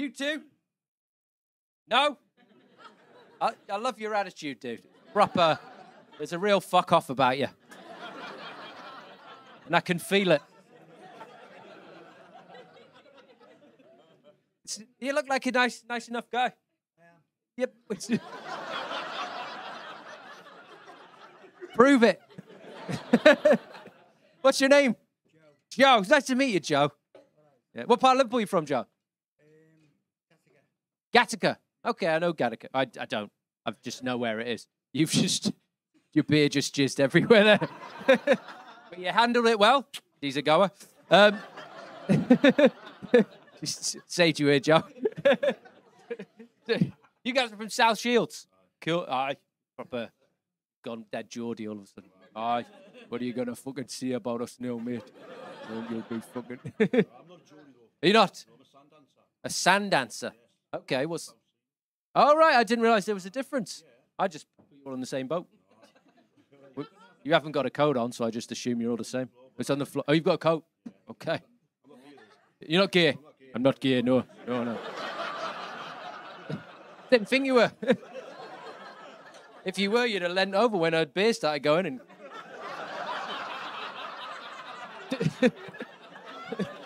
You too? No? I, I love your attitude, dude. Proper. There's a real fuck off about you. And I can feel it. It's- you look like a nice, nice enough guy. Yep. Prove it. What's your name? Joe. Joe. Nice to meet you, Joe. Yeah. What part of Liverpool are you from, Joe? Gateacre. Okay, I know Gateacre. I, I don't. I just know where it is. You've just your beer just jizzed everywhere there. but you handled it well. He's a goer. Um, just say to you here, Joe. you guys are from South Shields. Cool. Aye. Proper gone dead Geordie all of a sudden. Aye. What are you gonna fucking see about us now, mate? You'll be fucking. Are you not? A sand dancer. Okay, what's? All oh, right, I didn't realise there was a difference. I just put you all on the same boat. You haven't got a coat on, so I just assume you're all the same. It's on the floor. Oh, you've got a coat. Okay. You're not gay. I'm not gay. No, no, no. Didn't think you were. if you were, you'd have leant over when a beer started going and.